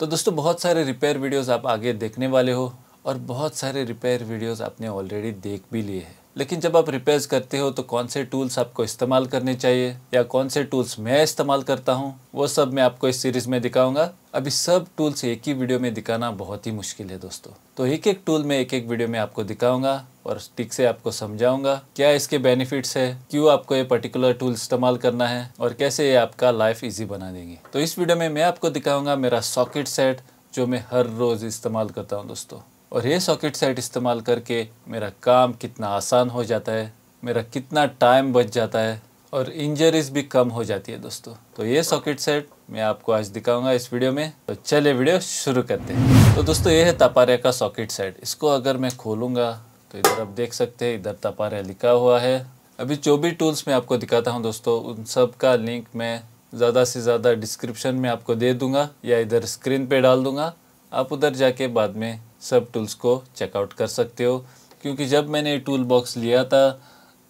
तो दोस्तों, बहुत सारे रिपेयर वीडियोस आप आगे देखने वाले हो और बहुत सारे रिपेयर वीडियोस आपने ऑलरेडी देख भी लिए हैं। लेकिन जब आप रिपेयर्स करते हो तो कौन से टूल्स आपको इस्तेमाल करने चाहिए? या कौन से टूल्स मैं इस्तेमाल करता हूँ? वो सब मैं आपको इस सीरीज़ में दिखाऊँगा। अभी सब टूल्स एक ही वीडियो में दिखाना बहुत ही मुश्किल है दोस्तों। तो एक एक टूल में, एक एक वीडियो में आपको दिखाऊँगा और टिक से आपको समझाऊँगा क्या इसके बेनिफिट्स है, क्यों आपको ये पर्टिकुलर टूल इस्तेमाल करना है और कैसे ये आपका लाइफ ईजी बना देंगे। तो इस वीडियो में मैं आपको दिखाऊँगा मेरा सॉकेट सेट जो मैं हर रोज़ इस्तेमाल करता हूँ दोस्तों। और ये सॉकेट सेट इस्तेमाल करके मेरा काम कितना आसान हो जाता है, मेरा कितना टाइम बच जाता है और इंजरीज भी कम हो जाती है दोस्तों। तो ये सॉकेट सेट मैं आपको आज दिखाऊँगा इस वीडियो में। तो चलिए वीडियो शुरू करते हैं। तो दोस्तों, ये है तपारिया का सॉकेट सेट इसको अगर मैं खोलूँगा तो इधर आप देख सकते हैं, इधर तपारिया लिखा हुआ है। अभी जो भी टूल्स मैं आपको दिखाता हूँ दोस्तों, उन सब का लिंक मैं ज़्यादा से ज़्यादा डिस्क्रिप्शन में आपको दे दूँगा या इधर स्क्रीन पे डाल दूँगा। आप उधर जाके बाद में सब टूल्स को चेकआउट कर सकते हो। क्योंकि जब मैंने टूल बॉक्स लिया था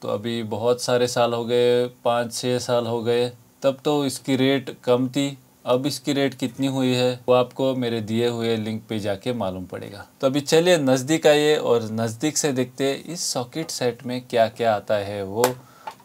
तो अभी बहुत सारे साल हो गए, पाँच छः साल हो गए, तब तो इसकी रेट कम थी। अब इसकी रेट कितनी हुई है, वो आपको मेरे दिए हुए लिंक पे जाके मालूम पड़ेगा। तो अभी चलिए नज़दीक आइए और नज़दीक से देखते इस सॉकेट सेट में क्या क्या आता है वो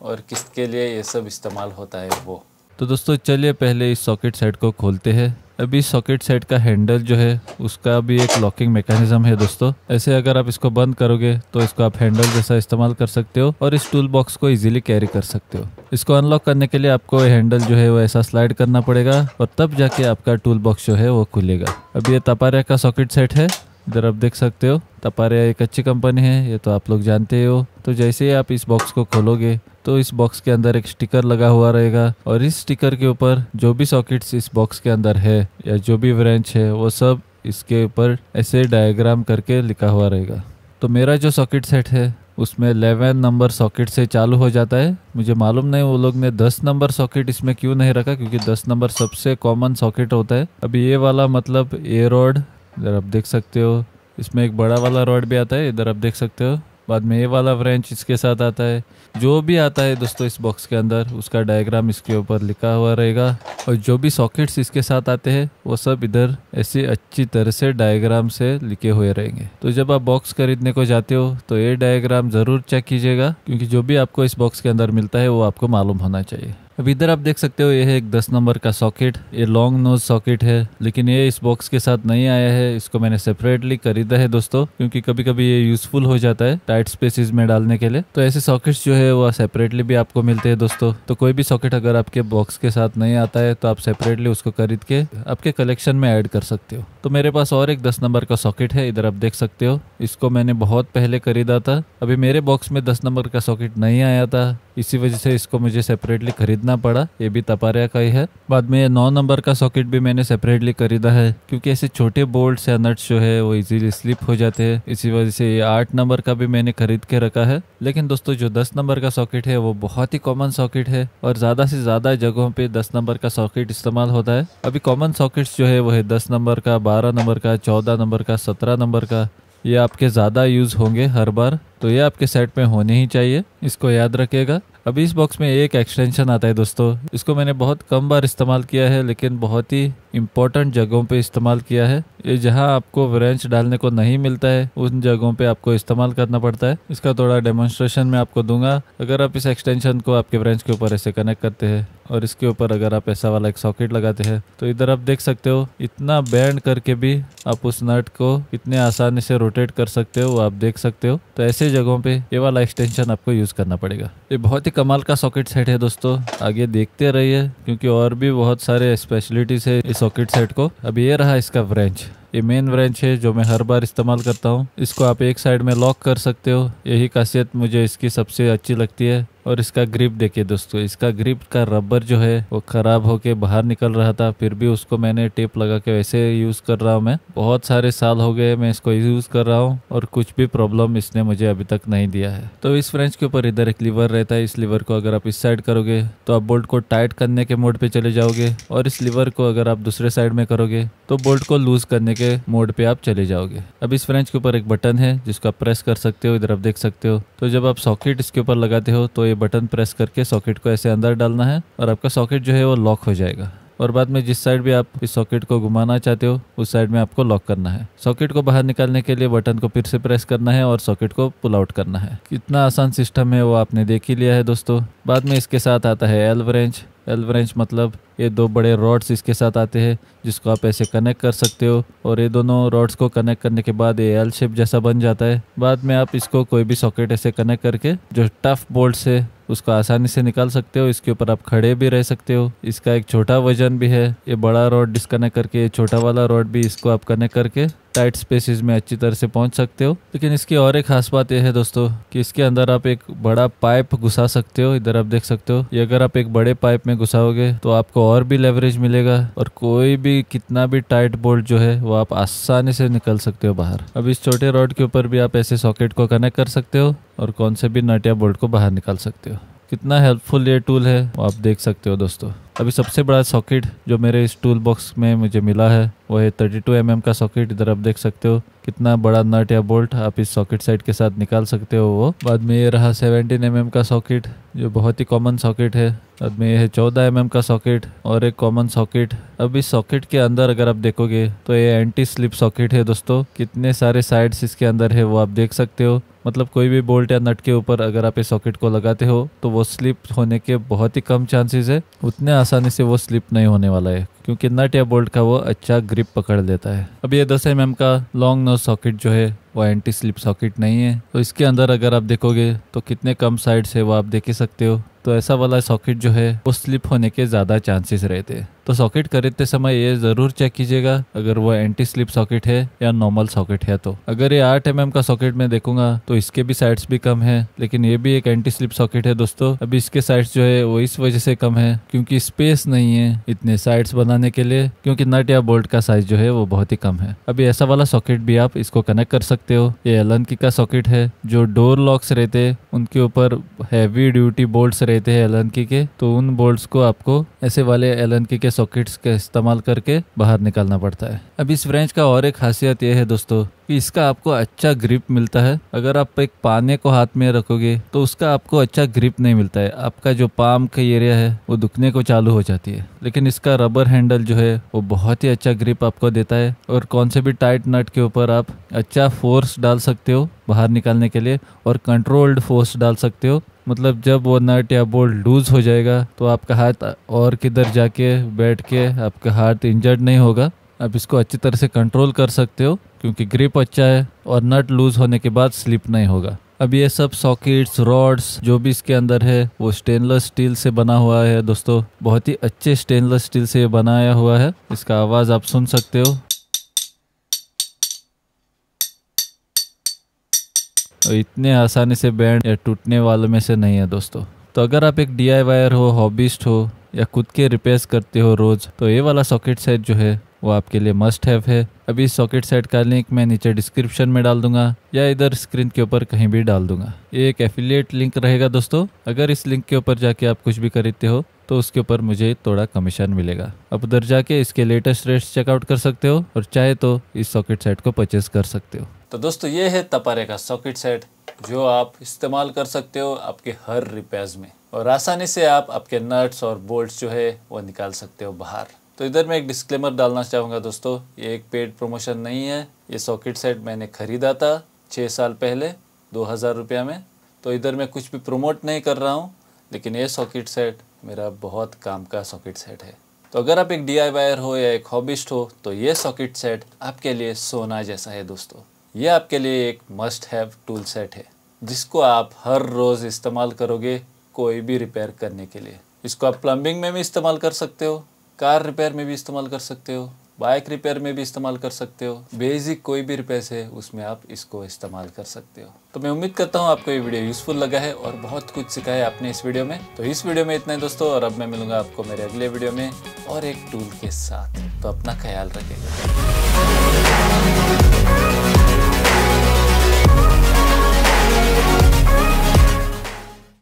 और किसके लिए ये सब इस्तेमाल होता है वो। तो दोस्तों, चलिए पहले इस सॉकेट सेट को खोलते हैं। अभी सॉकेट सेट का हैंडल जो है, उसका भी एक लॉकिंग मैकेनिज्म है दोस्तों। ऐसे अगर आप इसको बंद करोगे तो इसको आप हैंडल जैसा इस्तेमाल कर सकते हो और इस टूल बॉक्स को इजीली कैरी कर सकते हो। इसको अनलॉक करने के लिए आपको हैंडल जो है, वो ऐसा स्लाइड करना पड़ेगा और तब जाके आपका टूल बॉक्स जो है, वो खुलेगा। अभी ये तपारिया का सॉकेट सेट है। इधर आप देख सकते हो तपारिया एक अच्छी कंपनी है, ये तो आप लोग जानते हो तो जैसे ही आप इस बॉक्स को खोलोगे तो इस बॉक्स के अंदर एक स्टिकर लगा हुआ रहेगा। और इस स्टिकर के ऊपर जो भी सॉकेट्स इस बॉक्स के अंदर है, या जो भी ब्रांच है, वो सब इसके ऊपर ऐसे डायग्राम करके लिखा हुआ रहेगा। तो मेरा जो सॉकेट सेट है, उसमें 11 नंबर सॉकेट से चालू हो जाता है। मुझे मालूम नहीं वो लोग ने 10 नंबर सॉकेट इसमें क्यों नहीं रखा, क्योंकि 10 नंबर सबसे कॉमन सॉकेट होता है। अभी ये वाला मतलब ए इधर आप देख सकते हो। इसमें एक बड़ा वाला रॉड भी आता है, इधर आप देख सकते हो। बाद में ये वाला ब्रांच इसके साथ आता है। जो भी आता है दोस्तों इस बॉक्स के अंदर, उसका डायग्राम इसके ऊपर लिखा हुआ रहेगा। और जो भी सॉकेट्स इसके साथ आते हैं, वो सब इधर ऐसे अच्छी तरह से डायग्राम से लिखे हुए रहेंगे। तो जब आप बॉक्स खरीदने को जाते हो तो ये डायग्राम ज़रूर चेक कीजिएगा, क्योंकि जो भी आपको इस बॉक्स के अंदर मिलता है, वो आपको मालूम होना चाहिए। अब इधर आप देख सकते हो, ये है एक 10 नंबर का सॉकेट। ये लॉन्ग नोज़ सॉकेट है, लेकिन ये इस बॉक्स के साथ नहीं आया है। इसको मैंने सेपरेटली खरीदा है दोस्तों, क्योंकि कभी कभी ये यूजफुल हो जाता है टाइट स्पेसिस में डालने के लिए। तो ऐसे सॉकेट्स जो है, वो सेपरेटली भी आपको मिलते हैं दोस्तों। तो कोई भी सॉकेट अगर आपके बॉक्स के साथ नहीं आता है तो आप सेपरेटली उसको खरीद के आपके कलेक्शन में ऐड कर सकते हो। तो मेरे पास और एक दस नंबर का सॉकेट है, इधर आप देख सकते हो। इसको मैंने बहुत पहले खरीदा था। अभी मेरे बॉक्स में दस नंबर का सॉकेट नहीं आया था। इसी वजह से इसको मुझे सेपरेटली खरीदना पड़ा, ये भी तपारिया का ही है। बाद में ये नौ नंबर का सॉकेट भी मैंने सेपरेटली खरीदा है, क्योंकि ऐसे छोटे बोल्ट या नट्स जो है, वो इजीली स्लिप हो जाते हैं। इसी वजह से ये आठ नंबर का भी मैंने खरीद के रखा है। लेकिन दोस्तों, जो दस नंबर का सॉकेट है, वो बहुत ही कॉमन सॉकेट है और ज़्यादा से ज़्यादा जगहों पे दस नंबर का सॉकेट इस्तेमाल होता है। अभी कॉमन सॉकेट्स जो है, वो है दस नंबर का, बारह नंबर का, चौदह नंबर का, सत्रह नंबर का। ये आपके ज़्यादा यूज़ होंगे हर बार तो ये आपके सेट में होने ही चाहिए। इसको याद रखिएगा। अभी इस बॉक्स में एक एक्सटेंशन आता है दोस्तों। इसको मैंने बहुत कम बार इस्तेमाल किया है, लेकिन बहुत ही इम्पोर्टेंट जगहों पे इस्तेमाल किया है। ये जहाँ आपको व्रेंच डालने को नहीं मिलता है, उन जगहों पे आपको इस्तेमाल करना पड़ता है। इसका थोड़ा डेमोन्स्ट्रेशन मैं आपको दूँगा। अगर आप इस एक्सटेंशन को आपके व्रेंच के ऊपर ऐसे कनेक्ट करते हैं। और इसके ऊपर अगर आप ऐसा वाला एक सॉकेट लगाते हैं तो इधर आप देख सकते हो, इतना बैंड करके भी आप उस नट को इतने आसानी से रोटेट कर सकते हो, आप देख सकते हो। तो ऐसे जगहों पे ये वाला एक्सटेंशन आपको यूज़ करना पड़ेगा। ये बहुत ही कमाल का सॉकेट सेट है दोस्तों। आगे देखते रहिए, क्योंकि और भी बहुत सारे स्पेशलिटीज है इस सॉकेट सेट को। अब ये रहा इसका ब्रेंच ये मेन ब्रांच है, जो मैं हर बार इस्तेमाल करता हूँ। इसको आप एक साइड में लॉक कर सकते हो। यही खासियत मुझे इसकी सबसे अच्छी लगती है। और इसका ग्रिप देखिए दोस्तों, इसका ग्रिप का रबर जो है, वो खराब होके बाहर निकल रहा था, फिर भी उसको मैंने टेप लगा के वैसे यूज़ कर रहा हूँ मैं। बहुत सारे साल हो गए मैं इसको यूज़ कर रहा हूँ और कुछ भी प्रॉब्लम इसने मुझे अभी तक नहीं दिया है। तो इस फ्रेंच के ऊपर इधर एक लीवर रहता है, इस लीवर को अगर आप इस साइड करोगे तो आप बोल्ट को टाइट करने के मोड पे चले जाओगे और इस लीवर को अगर आप दूसरे साइड में करोगे तो बोल्ट को लूज करने के मोड पे आप चले जाओगे। अब इस फ्रेंच के ऊपर एक बटन है, जिसको आप प्रेस कर सकते हो, इधर आप देख सकते हो। तो जब आप सॉकेट इसके ऊपर लगाते हो तो ये बटन प्रेस करके सॉकेट को ऐसे अंदर डालना है और आपका सॉकेट जो है वो लॉक हो जाएगा। और बाद में जिस साइड भी आप इस सॉकेट को घुमाना चाहते हो, उस साइड में आपको लॉक करना है। सॉकेट को बाहर निकालने के लिए बटन को फिर से प्रेस करना है और सॉकेट को पुल आउट करना है। कितना आसान सिस्टम है वो आपने देख ही लिया है दोस्तों। बाद में इसके साथ आता है एल रेंच एल रेंच मतलब ये दो बड़े रॉड्स इसके साथ आते हैं, जिसको आप ऐसे कनेक्ट कर सकते हो और ये दोनों रॉड्स को कनेक्ट करने के बाद ये एल शेप जैसा बन जाता है। बाद में आप इसको कोई भी सॉकेट ऐसे कनेक्ट करके जो टफ बोल्ट से उसको आसानी से निकाल सकते हो। इसके ऊपर आप खड़े भी रह सकते हो। इसका एक छोटा वज़न भी है। ये बड़ा रॉड डिस्कनेक्ट करके, ये छोटा वाला रॉड भी इसको आप कनेक्ट करके टाइट स्पेसिस में अच्छी तरह से पहुँच सकते हो। लेकिन इसकी और एक खास बात यह है दोस्तों कि इसके अंदर आप एक बड़ा पाइप घुसा सकते हो। इधर आप देख सकते हो। ये अगर आप एक बड़े पाइप में घुसाओगे तो आपको और भी लेवरेज मिलेगा और कोई भी कितना भी टाइट बोल्ट जो है वो आप आसानी से निकल सकते हो बाहर। अब इस छोटे रॉड के ऊपर भी आप ऐसे सॉकेट को कनेक्ट कर सकते हो और कौन से भी नट या बोल्ट को बाहर निकाल सकते हो। कितना हेल्पफुल ये टूल है, आप देख सकते हो दोस्तों। अभी सबसे बड़ा सॉकेट जो मेरे इस टूल बॉक्स में मुझे मिला है, वो है 32 टू mm का सॉकेट इधर आप देख सकते हो कितना बड़ा नट या बोल्ट आप इस सॉकेट साइड के साथ निकाल सकते हो वो। बाद में ये रहा 17 mm का सॉकेट जो बहुत ही कॉमन सॉकेट है। बाद में ये है 14 mm का सॉकेट और एक कॉमन सॉकेट अब इस सॉकेट के अंदर अगर आप देखोगे तो ये एंटी स्लिप सॉकेट है दोस्तों। कितने सारे साइड्स इसके अंदर है वो आप देख सकते हो। मतलब कोई भी बोल्ट या नट के ऊपर अगर आप इस सॉकेट को लगाते हो तो वो स्लिप होने के बहुत ही कम चांसेस है। उतने आसानी से वो स्लिप नहीं होने वाला है, क्योंकि नट या बोल्ट का वो अच्छा ग्रिप पकड़ लेता है। अब ये दस एम का लॉन्ग नो सॉकेट जो है, वो एंटी स्लिप सॉकेट नहीं है। तो इसके अंदर अगर आप देखोगे तो कितने कम साइड्स है वो आप देख सकते हो। तो ऐसा वाला सॉकेट जो है, वो स्लिप होने के ज़्यादा चांसेस रहते हैं। तो सॉकेट खरीदते समय ये ज़रूर चेक कीजिएगा अगर वो एंटी स्लिप सॉकेट है या नॉर्मल सॉकेट है तो। अगर ये आठ एम का सॉकेट में देखूँगा तो इसके भी साइड्स भी कम है, लेकिन ये भी एक एंटी स्लिप सॉकेट है दोस्तों। अभी इसके साइड्स जो है, वो इस वजह से कम है, क्योंकि स्पेस नहीं है इतने साइड्स बनाने के लिए, क्योंकि नट या बोल्ट का साइज़ जो है, वो बहुत ही कम है। अभी ऐसा वाला सॉकेट भी आप इसको कनेक्ट कर सकते हो। ये एलन का सॉकेट है, जो डोर लॉक्स रहते हैं, उनके ऊपर हैवी ड्यूटी बोल्ट रहते हैं एलन के तो उन बोल्ट को आपको ऐसे वाले एलन के सॉकेट्स का इस्तेमाल करके बाहर निकालना पड़ता है। अब इस फ्रेंच का और एक खासियत यह है दोस्तों कि इसका आपको अच्छा ग्रिप मिलता है। अगर आप एक पाने को हाथ में रखोगे तो उसका आपको अच्छा ग्रिप नहीं मिलता है। आपका जो पाम का एरिया है, वो दुखने को चालू हो जाती है। लेकिन इसका रबर हैंडल जो है, वो बहुत ही अच्छा ग्रिप आपको देता है। और कौन से भी टाइट नट के ऊपर आप अच्छा फोर्स डाल सकते हो बाहर निकालने के लिए और कंट्रोल्ड फोर्स डाल सकते हो मतलब जब वो नट या बोल्ट लूज हो जाएगा तो आपका हाथ और किधर जाके बैठ के आपका हाथ इंजर्ड नहीं होगा। आप इसको अच्छी तरह से कंट्रोल कर सकते हो, क्योंकि ग्रिप अच्छा है और नट लूज होने के बाद स्लिप नहीं होगा। अब ये सब सॉकेट्स रॉड्स जो भी इसके अंदर है, वो स्टेनलेस स्टील से बना हुआ है। दोस्तों, बहुत ही अच्छे स्टेनलेस स्टील से बनाया हुआ है। इसका आवाज़ आप सुन सकते हो। इतने आसानी से बैंड या टूटने वालों में से नहीं है दोस्तों। तो अगर आप एक डी हो, हॉबिस्ट हो, या खुद के रिपेयर करते हो रोज तो ये वाला सॉकेट सेट जो है, वो आपके लिए मस्ट हैव है। अभी इस सॉकेट सेट का लिंक मैं नीचे डिस्क्रिप्शन में डाल दूँगा, या इधर स्क्रीन के ऊपर कहीं भी डाल दूँगा। ये एक एफिलिएट लिंक रहेगा दोस्तों। अगर इस लिंक के ऊपर जाके आप कुछ भी खरीदते हो तो उसके ऊपर मुझे थोड़ा कमीशन मिलेगा। अब उधर जाके इसके लेटेस्ट रेट्स चेकआउट कर सकते हो और चाहे तो इस सॉकेट सेट को परचेज कर सकते हो। तो दोस्तों, ये है तपारे का सॉकेट सेट जो आप इस्तेमाल कर सकते हो आपके हर रिपेयर्स में। और आसानी से आप आपके नट्स और बोल्ट्स जो है, वो निकाल सकते हो बाहर। तो इधर मैं एक डिस्क्लेमर डालना चाहूँगा दोस्तों, ये एक पेड प्रमोशन नहीं है। ये सॉकेट सेट मैंने ख़रीदा था छः साल पहले, दो हज़ार रुपया में। तो इधर मैं कुछ भी प्रमोट नहीं कर रहा हूँ, लेकिन ये सॉकेट सेट मेरा बहुत काम का सॉकेट सेट है। तो अगर आप एक डी हो या एक हॉबिस्ट हो तो ये सॉकेट सेट आपके लिए सोना जैसा है दोस्तों। ये आपके लिए एक मस्ट हैव टूल सेट है, जिसको आप हर रोज़ इस्तेमाल करोगे कोई भी रिपेयर करने के लिए। इसको आप प्लम्बिंग में भी इस्तेमाल कर सकते हो कार रिपेयर में भी इस्तेमाल कर सकते हो बाइक रिपेयर में भी इस्तेमाल कर सकते हो। बेसिक कोई भी रिपेयर है, उसमें आप इसको इस्तेमाल कर सकते हो। तो मैं उम्मीद करता हूँ आपको ये वीडियो यूजफुल लगा है और बहुत कुछ सीखा है आपने इस वीडियो में। तो इस वीडियो में इतना ही दोस्तों, और अब मैं मिलूँगा आपको मेरे अगले वीडियो में और एक टूल के साथ। तो अपना ख्याल रखेगा